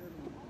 Germany.